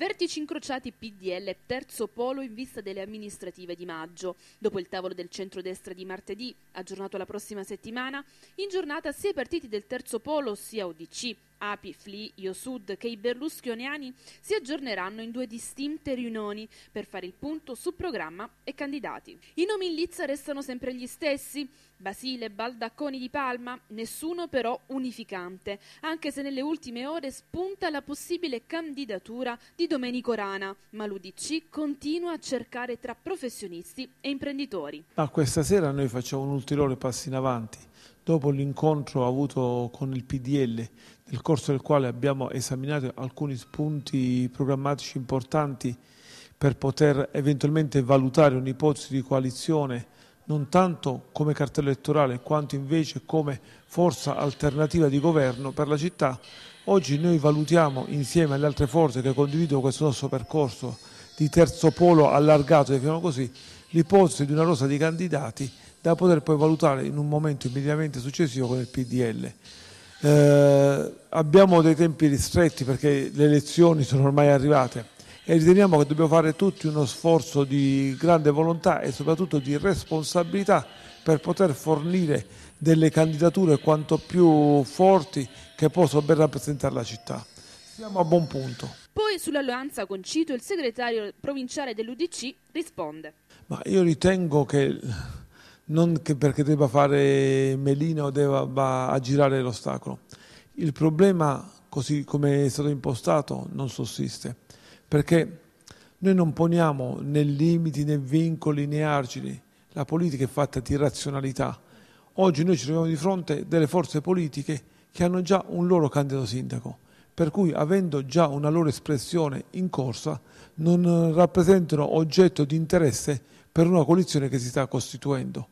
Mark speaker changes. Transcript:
Speaker 1: Vertici incrociati PDL e terzo polo in vista delle amministrative di maggio. Dopo il tavolo del centrodestra di martedì, aggiornato la prossima settimana, in giornata sia i partiti del terzo polo, sia UDC, Api, Fli, Io Sud che i berlusconiani si aggiorneranno in due distinte riunioni per fare il punto su programma e candidati. I nomi in lizza restano sempre gli stessi, Basile, Baldacconi di Palma, nessuno però unificante, anche se nelle ultime ore spunta la possibile candidatura di Domenico Rana, ma l'UDC continua a cercare tra professionisti e imprenditori.
Speaker 2: Ma questa sera noi facciamo un ulteriore passo in avanti dopo l'incontro avuto con il PDL, nel corso del quale abbiamo esaminato alcuni spunti programmatici importanti per poter eventualmente valutare un'ipotesi di coalizione non tanto come cartello elettorale quanto invece come forza alternativa di governo per la città, oggi noi valutiamo insieme alle altre forze che condividono questo nostro percorso di terzo polo allargato, definiamo così, l'ipotesi di una rosa di candidati da poter poi valutare in un momento immediatamente successivo con il PDL. Eh, abbiamo dei tempi ristretti perché le elezioni sono ormai arrivate e riteniamo che dobbiamo fare tutti uno sforzo di grande volontà e soprattutto di responsabilità per poter fornire delle candidature quanto più forti che possano ben rappresentare la città. Siamo a buon punto.
Speaker 1: Poi sull'alleanza con Cito il segretario provinciale dell'UDC risponde.
Speaker 2: Ma io ritengo che non che perché debba fare melina o debba aggirare l'ostacolo. Il problema, così come è stato impostato, non sussiste, perché noi non poniamo né limiti né vincoli né argini, la politica è fatta di razionalità. Oggi noi ci troviamo di fronte delle forze politiche che hanno già un loro candidato sindaco, per cui avendo già una loro espressione in corsa non rappresentano oggetto di interesse per una coalizione che si sta costituendo.